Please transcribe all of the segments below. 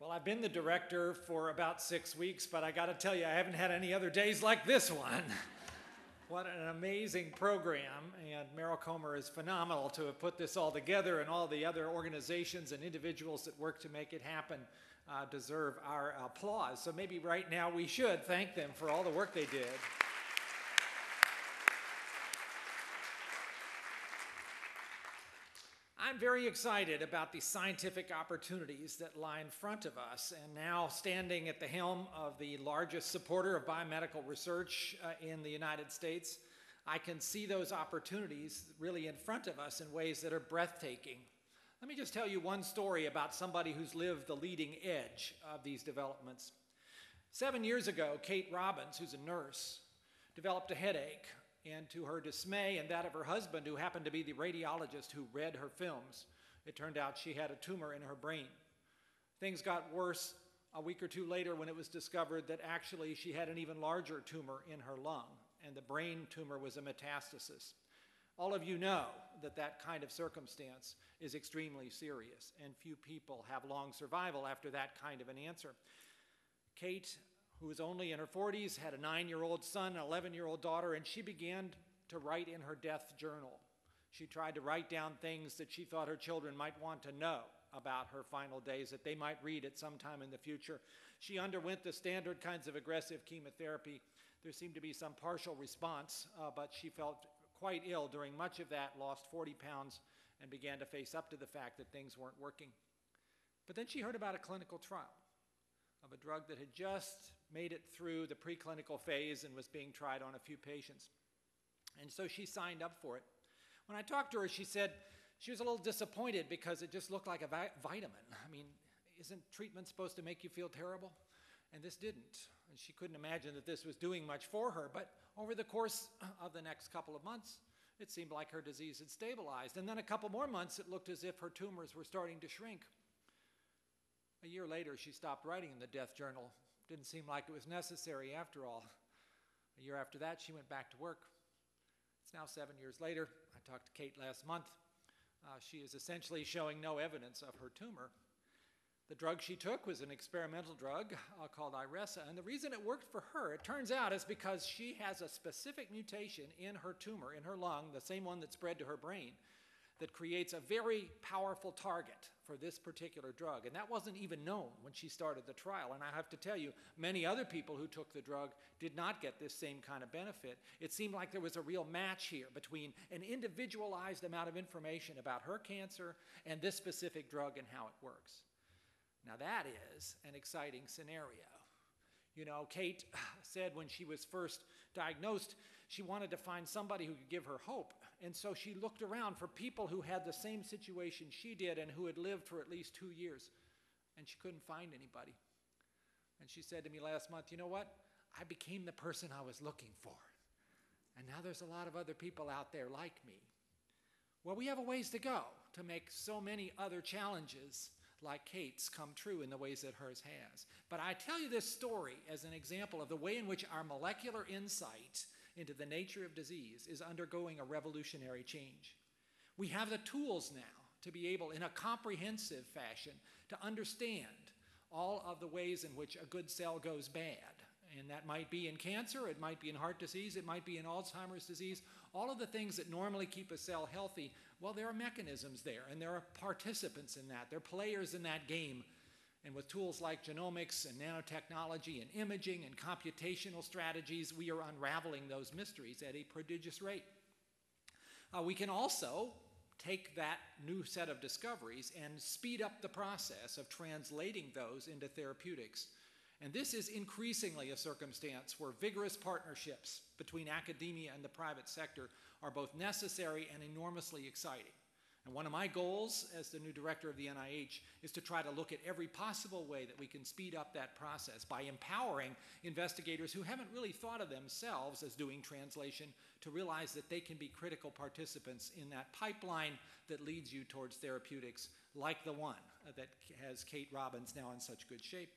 Well, I've been the director for about six weeks, but I got to tell you, I haven't had any other days like this one. what an amazing program, and Meryl Comer is phenomenal to have put this all together, and all the other organizations and individuals that work to make it happen uh, deserve our applause. So maybe right now we should thank them for all the work they did. I'm very excited about the scientific opportunities that lie in front of us. And now, standing at the helm of the largest supporter of biomedical research uh, in the United States, I can see those opportunities really in front of us in ways that are breathtaking. Let me just tell you one story about somebody who's lived the leading edge of these developments. Seven years ago, Kate Robbins, who's a nurse, developed a headache and to her dismay and that of her husband, who happened to be the radiologist who read her films, it turned out she had a tumor in her brain. Things got worse a week or two later when it was discovered that actually she had an even larger tumor in her lung, and the brain tumor was a metastasis. All of you know that that kind of circumstance is extremely serious, and few people have long survival after that kind of an answer. Kate who was only in her 40s, had a nine year old son, an 11 year old daughter, and she began to write in her death journal. She tried to write down things that she thought her children might want to know about her final days that they might read at some time in the future. She underwent the standard kinds of aggressive chemotherapy. There seemed to be some partial response, uh, but she felt quite ill during much of that, lost 40 pounds, and began to face up to the fact that things weren't working. But then she heard about a clinical trial of a drug that had just made it through the preclinical phase and was being tried on a few patients. And so she signed up for it. When I talked to her, she said she was a little disappointed because it just looked like a vi- vitamin. I mean, isn't treatment supposed to make you feel terrible? And this didn't. And she couldn't imagine that this was doing much for her. But over the course of the next couple of months, it seemed like her disease had stabilized. And then a couple more months, it looked as if her tumors were starting to shrink. A year later, she stopped writing in the death journal. Didn't seem like it was necessary after all. A year after that, she went back to work. It's now seven years later. I talked to Kate last month. Uh, she is essentially showing no evidence of her tumor. The drug she took was an experimental drug uh, called Iressa, and the reason it worked for her, it turns out, is because she has a specific mutation in her tumor, in her lung, the same one that spread to her brain, that creates a very powerful target for this particular drug. And that wasn't even known when she started the trial. And I have to tell you, many other people who took the drug did not get this same kind of benefit. It seemed like there was a real match here between an individualized amount of information about her cancer and this specific drug and how it works. Now, that is an exciting scenario. You know, Kate said when she was first diagnosed, she wanted to find somebody who could give her hope. And so she looked around for people who had the same situation she did and who had lived for at least two years. And she couldn't find anybody. And she said to me last month, You know what? I became the person I was looking for. And now there's a lot of other people out there like me. Well, we have a ways to go to make so many other challenges like Kate's come true in the ways that hers has. But I tell you this story as an example of the way in which our molecular insight into the nature of disease is undergoing a revolutionary change. We have the tools now to be able, in a comprehensive fashion, to understand all of the ways in which a good cell goes bad. And that might be in cancer, it might be in heart disease, it might be in Alzheimer's disease. All of the things that normally keep a cell healthy, well, there are mechanisms there, and there are participants in that. There are players in that game and with tools like genomics and nanotechnology and imaging and computational strategies, we are unraveling those mysteries at a prodigious rate. Uh, we can also take that new set of discoveries and speed up the process of translating those into therapeutics. And this is increasingly a circumstance where vigorous partnerships between academia and the private sector are both necessary and enormously exciting. And one of my goals as the new director of the NIH is to try to look at every possible way that we can speed up that process by empowering investigators who haven't really thought of themselves as doing translation to realize that they can be critical participants in that pipeline that leads you towards therapeutics like the one that has Kate Robbins now in such good shape.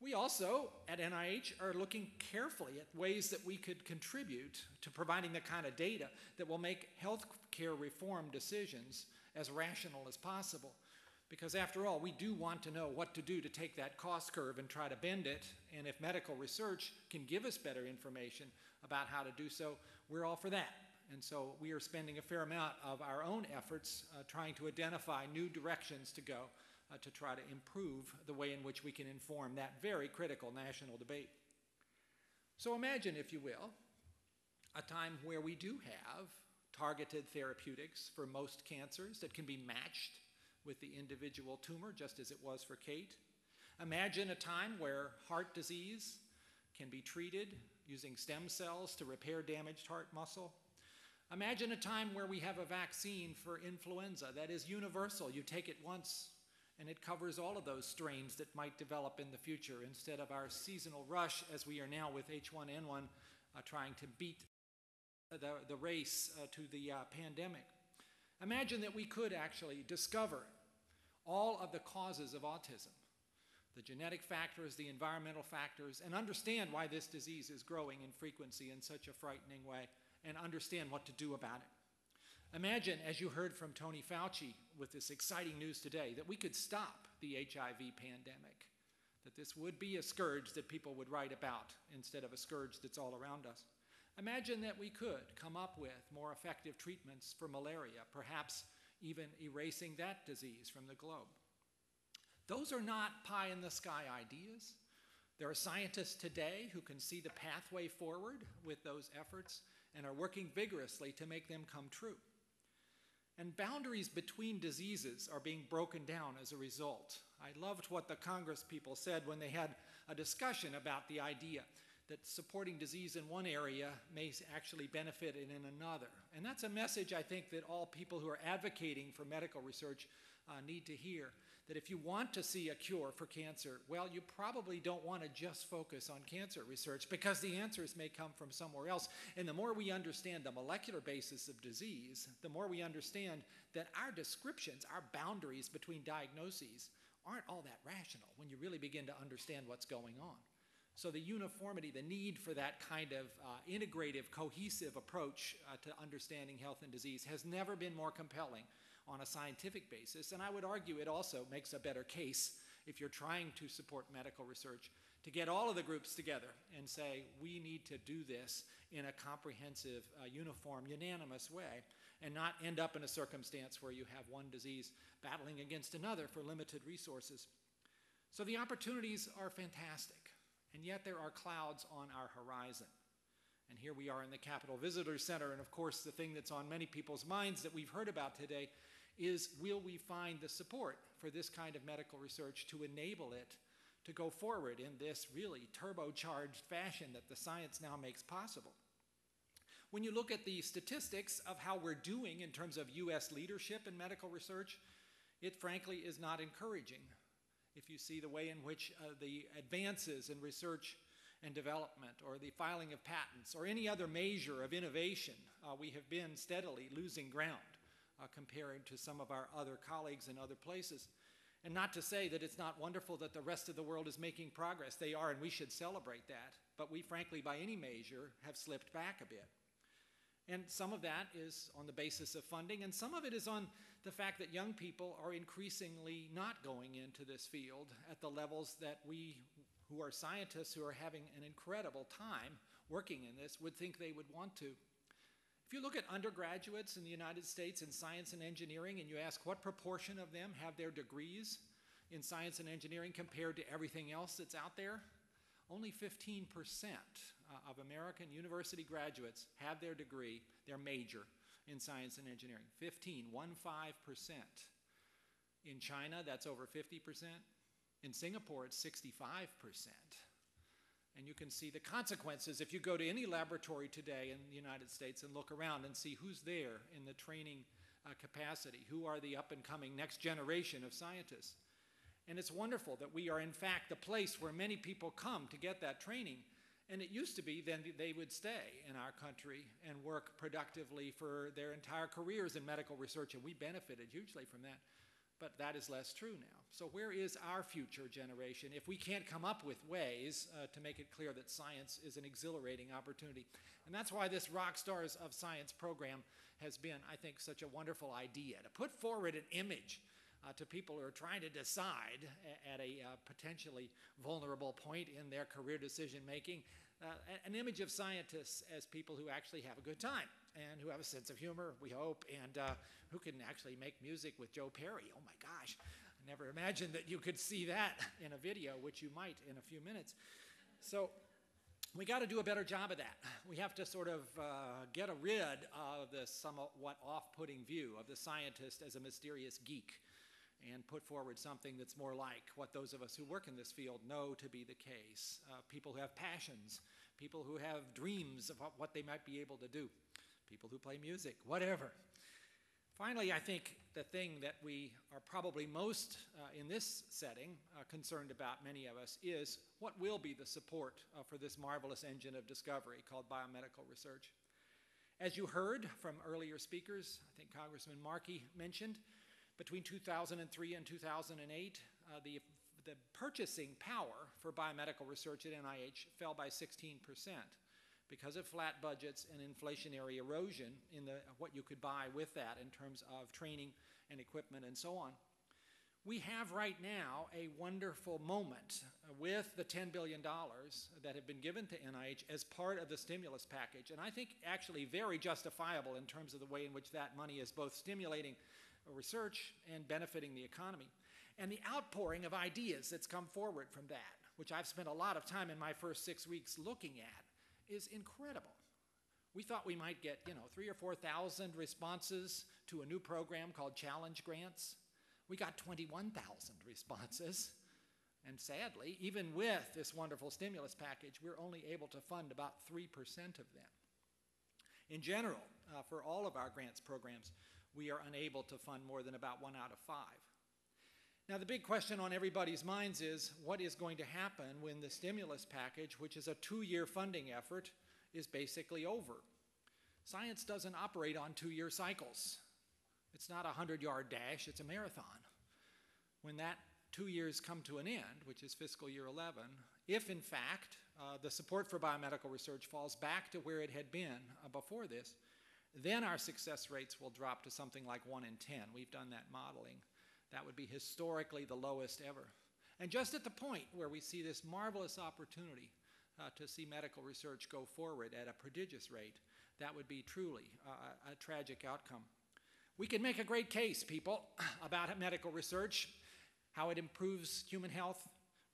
We also, at NIH, are looking carefully at ways that we could contribute to providing the kind of data that will make healthcare reform decisions as rational as possible. Because after all, we do want to know what to do to take that cost curve and try to bend it. And if medical research can give us better information about how to do so, we're all for that. And so we are spending a fair amount of our own efforts uh, trying to identify new directions to go uh, to try to improve the way in which we can inform that very critical national debate. So imagine, if you will, a time where we do have targeted therapeutics for most cancers that can be matched with the individual tumor, just as it was for Kate. Imagine a time where heart disease can be treated using stem cells to repair damaged heart muscle. Imagine a time where we have a vaccine for influenza that is universal. You take it once and it covers all of those strains that might develop in the future instead of our seasonal rush as we are now with H1N1 uh, trying to beat the, the race uh, to the uh, pandemic. Imagine that we could actually discover all of the causes of autism the genetic factors, the environmental factors, and understand why this disease is growing in frequency in such a frightening way, and understand what to do about it. Imagine, as you heard from Tony Fauci with this exciting news today, that we could stop the HIV pandemic, that this would be a scourge that people would write about instead of a scourge that's all around us. Imagine that we could come up with more effective treatments for malaria, perhaps even erasing that disease from the globe. Those are not pie in the sky ideas. There are scientists today who can see the pathway forward with those efforts and are working vigorously to make them come true. And boundaries between diseases are being broken down as a result. I loved what the Congress people said when they had a discussion about the idea that supporting disease in one area may actually benefit it in another. And that's a message I think that all people who are advocating for medical research uh, need to hear. That if you want to see a cure for cancer, well, you probably don't want to just focus on cancer research because the answers may come from somewhere else. And the more we understand the molecular basis of disease, the more we understand that our descriptions, our boundaries between diagnoses, aren't all that rational when you really begin to understand what's going on. So the uniformity, the need for that kind of uh, integrative, cohesive approach uh, to understanding health and disease has never been more compelling on a scientific basis. And I would argue it also makes a better case if you're trying to support medical research to get all of the groups together and say, we need to do this in a comprehensive, uh, uniform, unanimous way, and not end up in a circumstance where you have one disease battling against another for limited resources. So the opportunities are fantastic. And yet there are clouds on our horizon. And here we are in the Capitol Visitor Center. And of course, the thing that's on many people's minds that we've heard about today is will we find the support for this kind of medical research to enable it to go forward in this really turbocharged fashion that the science now makes possible? When you look at the statistics of how we're doing in terms of U.S. leadership in medical research, it frankly is not encouraging if you see the way in which uh, the advances in research and development or the filing of patents or any other measure of innovation, uh, we have been steadily losing ground uh, compared to some of our other colleagues in other places. And not to say that it's not wonderful that the rest of the world is making progress. They are, and we should celebrate that. But we, frankly, by any measure, have slipped back a bit. And some of that is on the basis of funding, and some of it is on the fact that young people are increasingly not going into this field at the levels that we, who are scientists who are having an incredible time working in this, would think they would want to. If you look at undergraduates in the United States in science and engineering and you ask what proportion of them have their degrees in science and engineering compared to everything else that's out there, only 15% uh, of American university graduates have their degree, their major, in science and engineering. 15, 1 5%. In China, that's over 50%. In Singapore, it's 65%. And you can see the consequences if you go to any laboratory today in the United States and look around and see who's there in the training uh, capacity, who are the up and coming next generation of scientists. And it's wonderful that we are, in fact, the place where many people come to get that training. And it used to be then they would stay in our country and work productively for their entire careers in medical research, and we benefited hugely from that. But that is less true now. So, where is our future generation if we can't come up with ways uh, to make it clear that science is an exhilarating opportunity? And that's why this Rock Stars of Science program has been, I think, such a wonderful idea to put forward an image uh, to people who are trying to decide at a uh, potentially vulnerable point in their career decision making. Uh, an image of scientists as people who actually have a good time and who have a sense of humor, we hope, and uh, who can actually make music with Joe Perry. Oh my gosh, I never imagined that you could see that in a video, which you might in a few minutes. So we got to do a better job of that. We have to sort of uh, get rid of the somewhat off-putting view of the scientist as a mysterious geek and put forward something that's more like what those of us who work in this field know to be the case. Uh, people who have passions, people who have dreams of what they might be able to do, people who play music, whatever. Finally, I think the thing that we are probably most uh, in this setting uh, concerned about, many of us, is what will be the support uh, for this marvelous engine of discovery called biomedical research. As you heard from earlier speakers, I think Congressman Markey mentioned, between 2003 and 2008, uh, the, the purchasing power for biomedical research at NIH fell by 16 percent because of flat budgets and inflationary erosion in the, what you could buy with that in terms of training and equipment and so on. We have right now a wonderful moment with the $10 billion that have been given to NIH as part of the stimulus package, and I think actually very justifiable in terms of the way in which that money is both stimulating research and benefiting the economy. And the outpouring of ideas that's come forward from that, which I've spent a lot of time in my first six weeks looking at, is incredible. We thought we might get, you know, three or 4,000 responses to a new program called Challenge Grants. We got 21,000 responses. And sadly, even with this wonderful stimulus package, we're only able to fund about 3% of them. In general, uh, for all of our grants programs, we are unable to fund more than about one out of five. Now, the big question on everybody's minds is what is going to happen when the stimulus package, which is a two year funding effort, is basically over? Science doesn't operate on two year cycles. It's not a 100 yard dash, it's a marathon. When that two years come to an end, which is fiscal year 11, if in fact uh, the support for biomedical research falls back to where it had been uh, before this, then our success rates will drop to something like 1 in 10. We've done that modeling. That would be historically the lowest ever. And just at the point where we see this marvelous opportunity uh, to see medical research go forward at a prodigious rate, that would be truly uh, a tragic outcome. We can make a great case, people, about medical research, how it improves human health.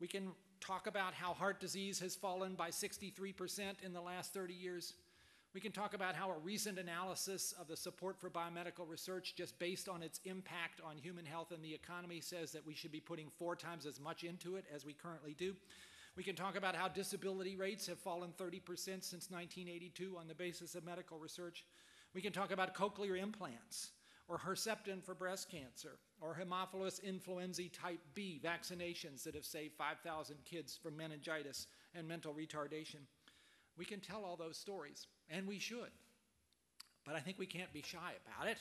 We can talk about how heart disease has fallen by 63% in the last 30 years. We can talk about how a recent analysis of the support for biomedical research, just based on its impact on human health and the economy, says that we should be putting four times as much into it as we currently do. We can talk about how disability rates have fallen 30% since 1982 on the basis of medical research. We can talk about cochlear implants, or Herceptin for breast cancer, or Haemophilus influenzae type B vaccinations that have saved 5,000 kids from meningitis and mental retardation. We can tell all those stories, and we should. But I think we can't be shy about it.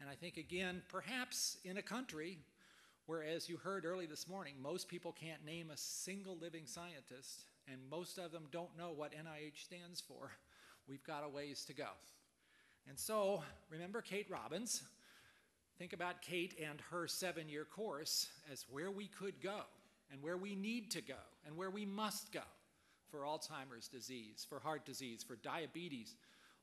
And I think, again, perhaps in a country where, as you heard early this morning, most people can't name a single living scientist, and most of them don't know what NIH stands for, we've got a ways to go. And so, remember Kate Robbins. Think about Kate and her seven year course as where we could go, and where we need to go, and where we must go for Alzheimer's disease, for heart disease, for diabetes,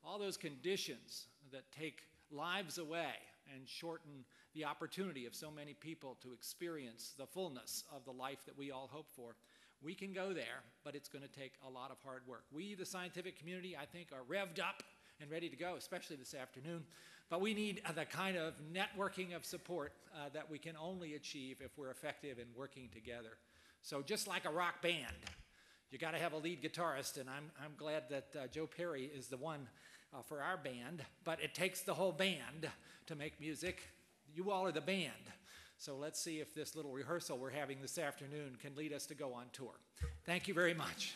all those conditions that take lives away and shorten the opportunity of so many people to experience the fullness of the life that we all hope for. We can go there, but it's going to take a lot of hard work. We, the scientific community, I think, are revved up and ready to go, especially this afternoon. But we need the kind of networking of support uh, that we can only achieve if we're effective in working together. So, just like a rock band, you got to have a lead guitarist, and I'm, I'm glad that uh, Joe Perry is the one uh, for our band, but it takes the whole band to make music. You all are the band. So let's see if this little rehearsal we're having this afternoon can lead us to go on tour. Thank you very much.